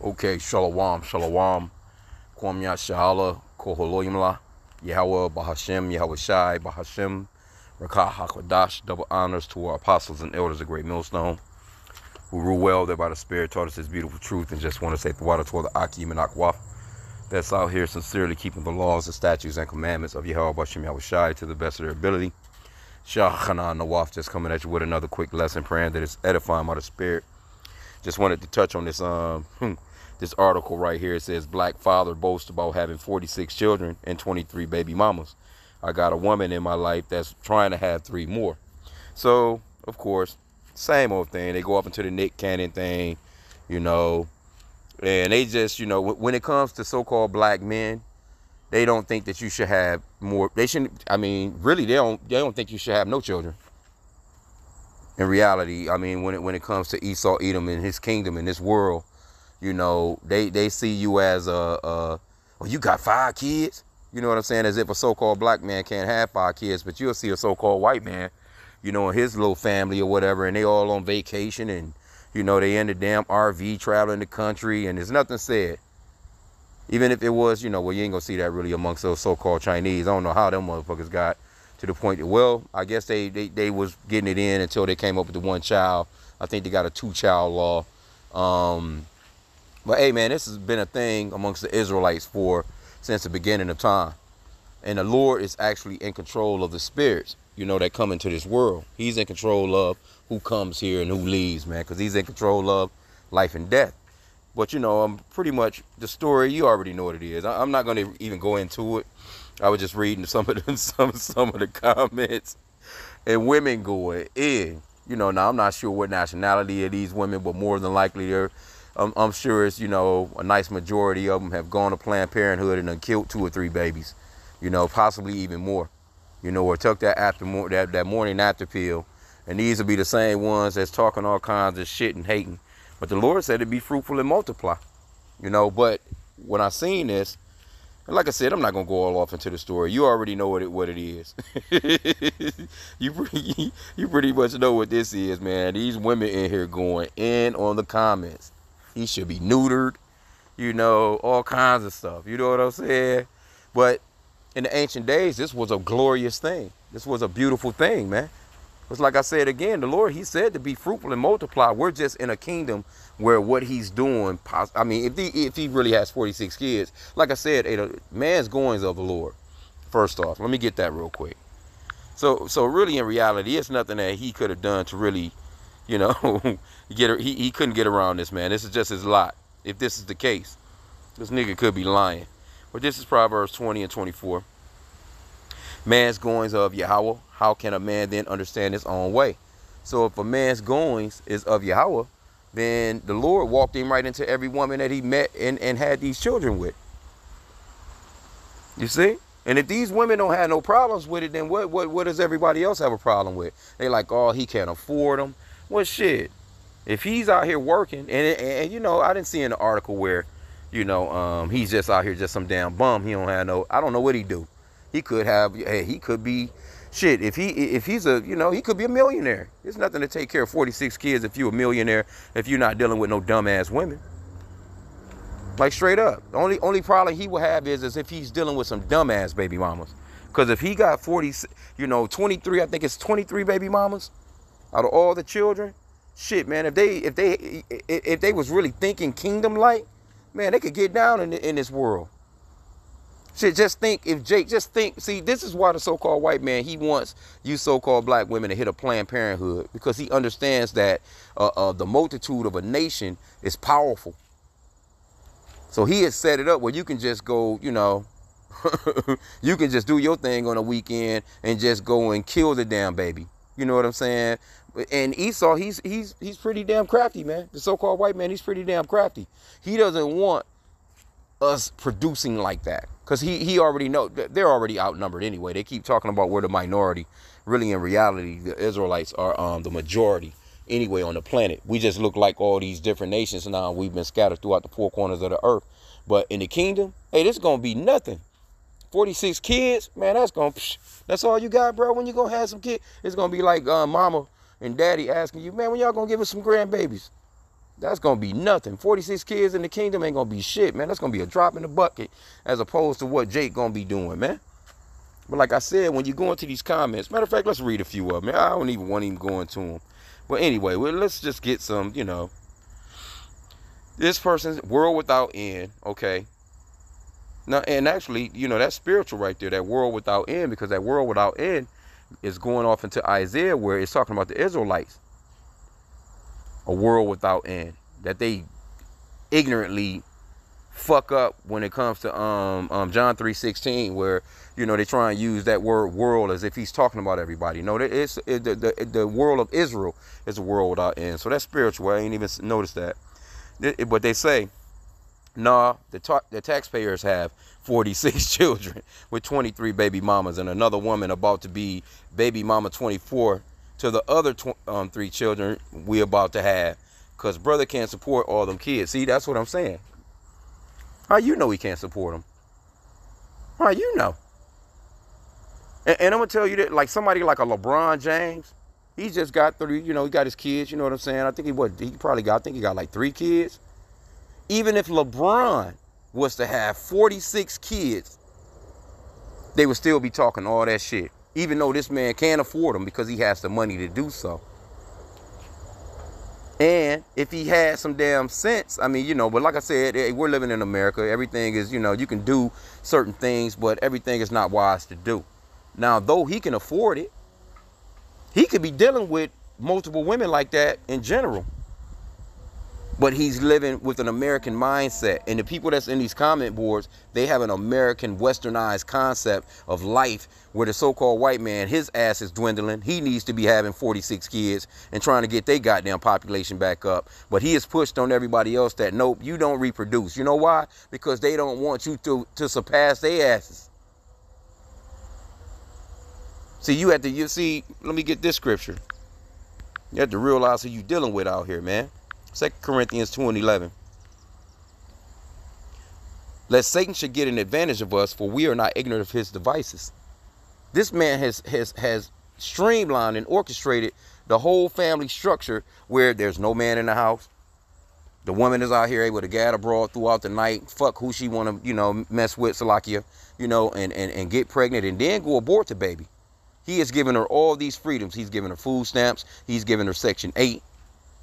Okay, Shalom, Shalom, Kwam Yashala, Koholoyimla, Yahweh, Bahashem, Yahweh Shai, Bahashem, Rakah Hakwadash, double honors to our apostles and elders of Great Millstone, who rule well, there by the Spirit taught us this beautiful truth, and just want to say the water toward the Akim and Akwaf, that's out here sincerely keeping the laws, the statutes, and commandments of Yahweh Bahashem, Yahweh Shai to the best of their ability. Shah Khanan Nawaf just coming at you with another quick lesson, praying that it's edifying by the Spirit. Just wanted to touch on this um this article right here. It says black father boasts about having 46 children and 23 baby mamas. I got a woman in my life that's trying to have three more. So, of course, same old thing. They go up into the Nick Cannon thing, you know, and they just, you know, when it comes to so-called black men, they don't think that you should have more. They shouldn't. I mean, really, they don't. They don't think you should have no children. In reality, I mean, when it when it comes to Esau, Edom, and his kingdom in this world, you know, they they see you as a, a well, you got five kids. You know what I'm saying? As if a so-called black man can't have five kids, but you'll see a so-called white man, you know, and his little family or whatever, and they all on vacation, and you know, they in the damn RV traveling the country, and there's nothing said. Even if it was, you know, well, you ain't gonna see that really amongst those so-called Chinese. I don't know how them motherfuckers got to the point that, well, I guess they, they, they was getting it in until they came up with the one child. I think they got a two-child law. Um, but hey, man, this has been a thing amongst the Israelites for since the beginning of time. And the Lord is actually in control of the spirits, you know, that come into this world. He's in control of who comes here and who leaves, man, because he's in control of life and death. But you know, I'm pretty much the story. You already know what it is. I'm not going to even go into it. I was just reading some of the some some of the comments, and women going in. You know, now I'm not sure what nationality of these women, but more than likely they're I'm, I'm, sure it's, you know, a nice majority of them have gone to Planned Parenthood and then killed two or three babies, you know, possibly even more, you know, or took that after that, that morning after pill. And these will be the same ones that's talking all kinds of shit and hating. But the Lord said to be fruitful and multiply, you know. But when I seen this, and like I said, I'm not gonna go all off into the story. You already know what it what it is. you pretty, you pretty much know what this is, man. These women in here going in on the comments he should be neutered, you know, all kinds of stuff. You know what I'm saying? But in the ancient days, this was a glorious thing. This was a beautiful thing, man. It's like I said again, the Lord, He said to be fruitful and multiply. We're just in a kingdom where what He's doing, I mean, if He, if he really has 46 kids, like I said, a uh, man's goings of the Lord. First off, let me get that real quick. So, so really, in reality, it's nothing that He could have done to really you know, get he, he couldn't get around this, man. This is just his lot. If this is the case, this nigga could be lying. But this is Proverbs 20 and 24. Man's goings of Yahweh, how can a man then understand his own way? So if a man's goings is of Yahweh, then the Lord walked him right into every woman that he met and, and had these children with. You see? And if these women don't have no problems with it, then what, what, what does everybody else have a problem with? They like, oh, he can't afford them. Well, shit. If he's out here working, and, and, and you know, I didn't see in the article where, you know, um, he's just out here just some damn bum. He don't have no. I don't know what he do. He could have. Hey, he could be. Shit, if he if he's a you know he could be a millionaire. There's nothing to take care of 46 kids if you're a millionaire if you're not dealing with no dumbass women. Like straight up. The only only problem he will have is, is if he's dealing with some dumbass baby mamas. Cause if he got 40, you know, 23, I think it's 23 baby mamas out of all the children, shit, man, if they if they if they was really thinking kingdom like, man, they could get down in in this world. Shit, just think if Jake, just think. See, this is why the so-called white man he wants you so-called black women to hit a Planned Parenthood because he understands that uh, uh, the multitude of a nation is powerful. So he has set it up where you can just go, you know, you can just do your thing on a weekend and just go and kill the damn baby. You know what I'm saying? And Esau, he's he's he's pretty damn crafty, man. The so-called white man, he's pretty damn crafty. He doesn't want us producing like that because he he already know they're already outnumbered anyway. They keep talking about we're the minority. Really, in reality, the Israelites are um, the majority anyway on the planet. We just look like all these different nations now. We've been scattered throughout the four corners of the earth. But in the kingdom, hey, this is gonna be nothing. 46 kids, man, that's gonna that's all you got, bro. When you gonna have some kids, it's gonna be like uh, mama and daddy asking you, man, when y'all gonna give us some grandbabies? That's gonna be nothing. 46 kids in the kingdom ain't gonna be shit, man. That's gonna be a drop in the bucket as opposed to what Jake gonna be doing, man. But like I said, when you go into these comments, matter of fact, let's read a few of them. I don't even want to even into them. But anyway, well, let's just get some, you know. This person's world without end, okay. Now, and actually, you know, that's spiritual right there, that world without end, because that world without end is going off into Isaiah where it's talking about the Israelites. A world without end. That they ignorantly fuck up when it comes to um, um, John 3.16 where, you know, they try and use that word world as if he's talking about everybody. No, it's, it, the, the, the world of Israel is a world without end. So that's spiritual. I ain't even noticed that. But they say, nah, the, ta- the taxpayers have 46 children with 23 baby mamas and another woman about to be baby mama 24 to the other tw- um, three children we about to have because brother can't support all them kids. See, that's what I'm saying. How you know he can't support them? How you know? And, and I'm gonna tell you that, like somebody like a LeBron James, he just got three. You know, he got his kids. You know what I'm saying? I think he what he probably got. I think he got like three kids. Even if LeBron was to have 46 kids, they would still be talking all that shit. Even though this man can't afford them because he has the money to do so. And if he had some damn sense, I mean, you know, but like I said, eh, we're living in America. Everything is, you know, you can do certain things, but everything is not wise to do. Now, though he can afford it, he could be dealing with multiple women like that in general but he's living with an American mindset. And the people that's in these comment boards, they have an American westernized concept of life where the so-called white man, his ass is dwindling. He needs to be having 46 kids and trying to get their goddamn population back up. But he has pushed on everybody else that nope, you don't reproduce. You know why? Because they don't want you to, to surpass their asses. See, you have to, you see, let me get this scripture. You have to realize who you're dealing with out here, man. 2 Corinthians 2 and 11. Lest Satan should get an advantage of us, for we are not ignorant of his devices. This man has has has streamlined and orchestrated the whole family structure where there's no man in the house. The woman is out here able to gad abroad throughout the night, fuck who she want to, you know, mess with, Salakia, you know, and, and, and get pregnant and then go abort the baby. He has given her all these freedoms. He's given her food stamps. He's given her Section 8.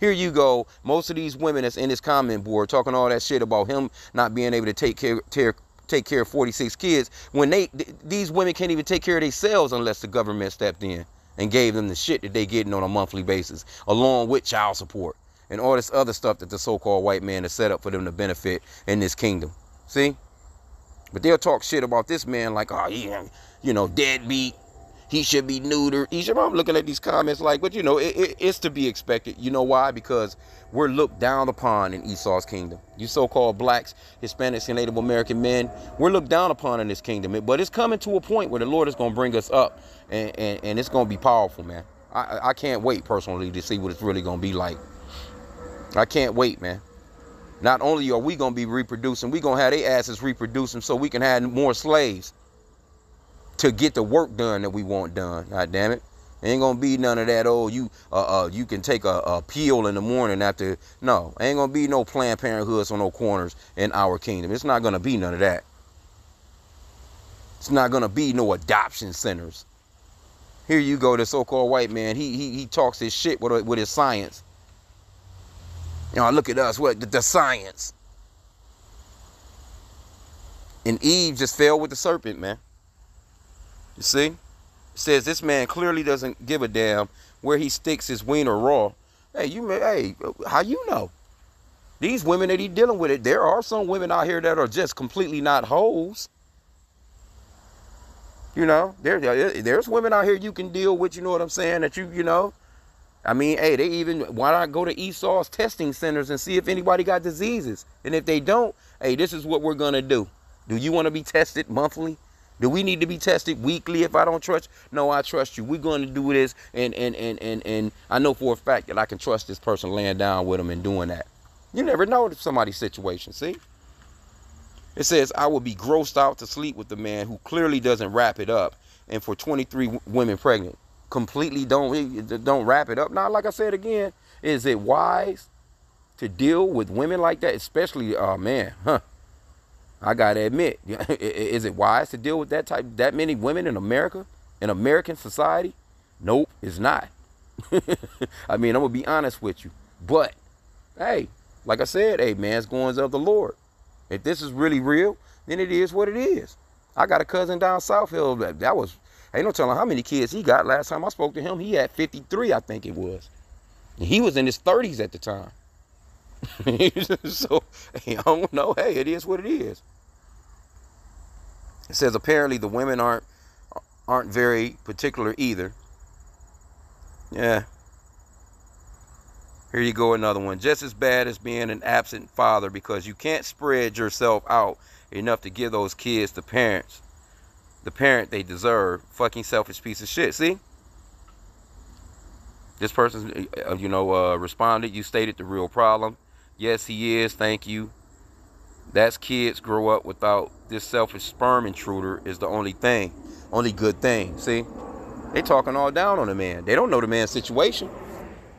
Here you go. Most of these women that's in this comment board talking all that shit about him not being able to take care, take, take care of 46 kids when they th these women can't even take care of themselves unless the government stepped in and gave them the shit that they getting on a monthly basis along with child support and all this other stuff that the so-called white man has set up for them to benefit in this kingdom. See? But they'll talk shit about this man like, oh, yeah, you know, deadbeat, he should be neutered. He should. I'm looking at these comments like, but you know, it, it, it's to be expected. You know why? Because we're looked down upon in Esau's kingdom. You so-called blacks, Hispanics, and Native American men, we're looked down upon in this kingdom. But it's coming to a point where the Lord is going to bring us up, and, and, and it's going to be powerful, man. I, I can't wait personally to see what it's really going to be like. I can't wait, man. Not only are we going to be reproducing, we're going to have their asses reproducing so we can have more slaves to get the work done that we want done. God damn it. Ain't gonna be none of that. Oh, you uh, uh you can take a, a peel in the morning after. No, ain't gonna be no Planned Parenthoods on no corners in our kingdom. It's not gonna be none of that. It's not gonna be no adoption centers. Here you go, the so-called white man. He he he talks his shit with with his science. You know, look at us. What the, the science. And Eve just fell with the serpent, man. You see? It says this man clearly doesn't give a damn where he sticks his wiener raw. Hey, you may, hey, how you know? These women that he dealing with it, there are some women out here that are just completely not hoes. You know, there, there's women out here you can deal with, you know what I'm saying? That you, you know. I mean, hey, they even why not go to Esau's testing centers and see if anybody got diseases? And if they don't, hey, this is what we're gonna do. Do you want to be tested monthly? Do we need to be tested weekly if I don't trust? No, I trust you. We're going to do this, and and and and and I know for a fact that I can trust this person laying down with them and doing that. You never know somebody's situation. See, it says I will be grossed out to sleep with the man who clearly doesn't wrap it up, and for 23 women pregnant, completely don't don't wrap it up. Now, like I said again, is it wise to deal with women like that, especially, oh man, huh? I gotta admit, is it wise to deal with that type, that many women in America, in American society? Nope, it's not. I mean, I'm gonna be honest with you, but hey, like I said, hey, man's goings of the Lord. If this is really real, then it is what it is. I got a cousin down South Hill that, that was, ain't no telling how many kids he got. Last time I spoke to him, he had 53, I think it was. And he was in his 30s at the time. so, I don't know. Hey, it is what it is. It says apparently the women aren't aren't very particular either. Yeah. Here you go, another one. Just as bad as being an absent father because you can't spread yourself out enough to give those kids the parents, the parent they deserve. Fucking selfish piece of shit. See? This person, uh, you know, uh, responded. You stated the real problem. Yes, he is. Thank you. That's kids grow up without this selfish sperm intruder is the only thing, only good thing. See? They talking all down on the man. They don't know the man's situation.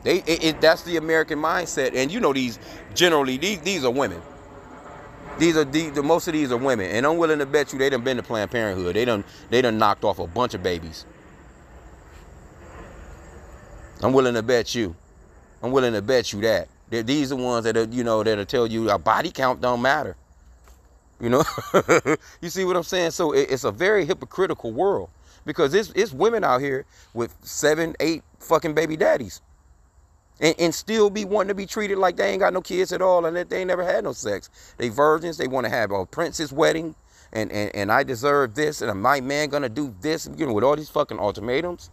They it, it, that's the American mindset, and you know these generally these these are women. These are the, the most of these are women, and I'm willing to bet you they done been to Planned Parenthood. They done they done knocked off a bunch of babies. I'm willing to bet you. I'm willing to bet you that. They're, these are ones that are, you know that'll tell you a body count don't matter. You know, you see what I'm saying? So it, it's a very hypocritical world because it's it's women out here with seven, eight fucking baby daddies and, and still be wanting to be treated like they ain't got no kids at all and that they ain't never had no sex. They virgins. They want to have a princess wedding, and, and and I deserve this, and my man gonna do this. You know, with all these fucking ultimatums.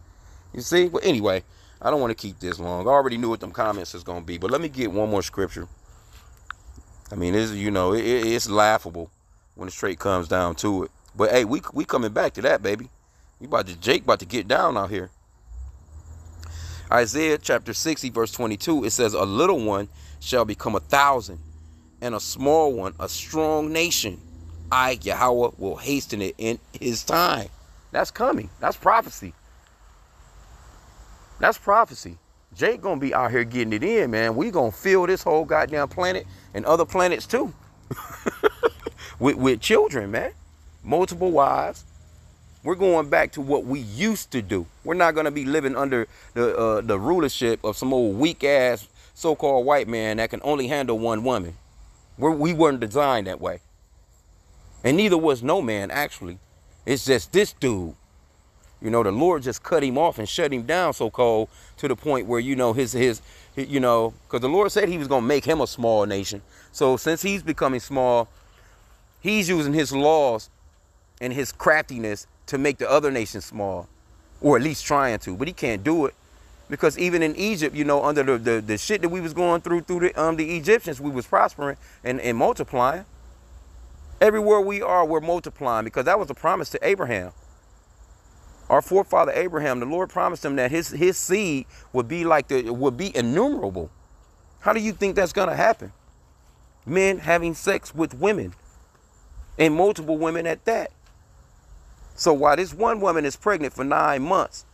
You see. Well, anyway, I don't want to keep this long. I already knew what them comments is gonna be, but let me get one more scripture. I mean, it's you know, it, it's laughable when the straight comes down to it. But hey, we we coming back to that, baby. You about to Jake about to get down out here. Isaiah chapter 60, verse 22, it says, A little one shall become a thousand, and a small one a strong nation. I, Yahweh, will hasten it in his time. That's coming. That's prophecy. That's prophecy. Jake gonna be out here getting it in, man. We gonna fill this whole goddamn planet and other planets too. with, with children, man. Multiple wives, we're going back to what we used to do. We're not to be living under the uh, the rulership of some old weak ass so-called white man that can only handle one woman. We're, we weren't designed that way, and neither was no man actually. It's just this dude. You know, the Lord just cut him off and shut him down so cold to the point where you know his his, you know because the Lord said He was going to make him a small nation. So since he's becoming small, he's using his laws and his craftiness to make the other nations small, or at least trying to, but he can't do it. Because even in Egypt, you know, under the, the, the shit that we was going through through the um the Egyptians, we was prospering and, and multiplying. Everywhere we are, we're multiplying because that was a promise to Abraham. Our forefather Abraham, the Lord promised him that his his seed would be like the would be innumerable. How do you think that's gonna happen? Men having sex with women, and multiple women at that. So while this one woman is pregnant for nine months,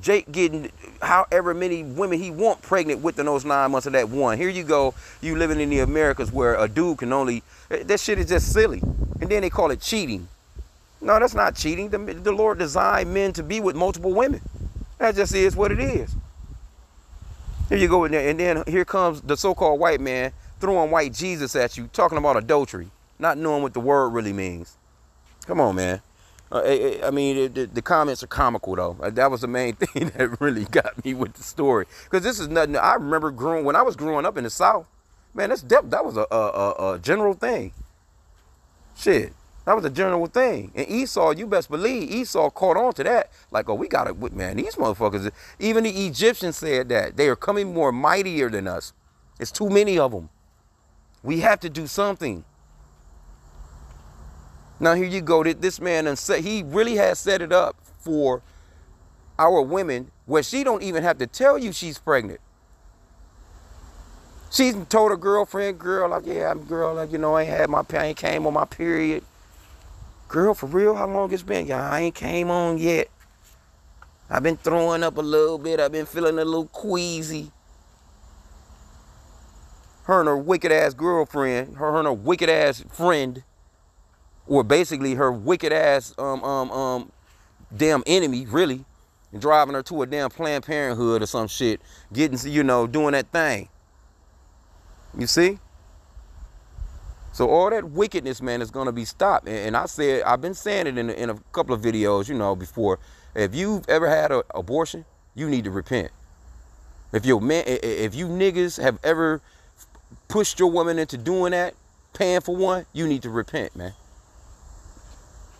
Jake getting however many women he want pregnant within those nine months of that one. Here you go, you living in the Americas where a dude can only, that shit is just silly. And then they call it cheating. No, that's not cheating. The, the Lord designed men to be with multiple women. That just is what it is. Here you go, and then here comes the so-called white man throwing white Jesus at you, talking about adultery, not knowing what the word really means. Come on, man. Uh, I, I mean, the, the, comments are comical though. Uh, that was the main thing that really got me with the story. Because this is nothing. I remember growing when I was growing up in the South. Man, that's that was a, a, a general thing. Shit, that was a general thing. And Esau, you best believe Esau caught on to that. Like, oh, we got it. Man, these motherfuckers. Even the Egyptians said that they are coming more mightier than us. It's too many of them. We have to do something. Now here you go. This man and he really has set it up for our women where she don't even have to tell you she's pregnant. She's told her girlfriend, girl, like, yeah, I'm girl, like, you know, I ain't had my, I ain't came on my period. Girl, for real, how long it's been? Yeah, I ain't came on yet. I've been throwing up a little bit. I've been feeling a little queasy. her and her wicked ass girlfriend, her, her and her wicked ass friend, or basically her wicked ass um um um damn enemy, really, and driving her to a damn Planned Parenthood or some shit, getting you know doing that thing. You see? So all that wickedness, man, is gonna be stopped. And, and I said, I've been saying it in, in a couple of videos, you know, before. If you've ever had an abortion, you need to repent. If your man, if you niggas have ever pushed your woman into doing that, paying for one, you need to repent, man.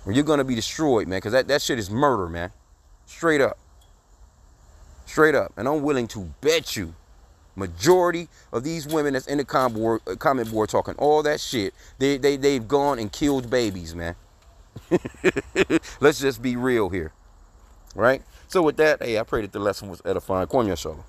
Or you're gonna be destroyed, man, because that, that shit is murder, man. Straight up. Straight up. And I'm willing to bet you majority of these women that's in the comment board, uh, comment board talking all that shit, they, they, they've gone and killed babies, man. Let's just be real here. Right? So with that, hey, I pray that the lesson was edifying. Kwame Shalom.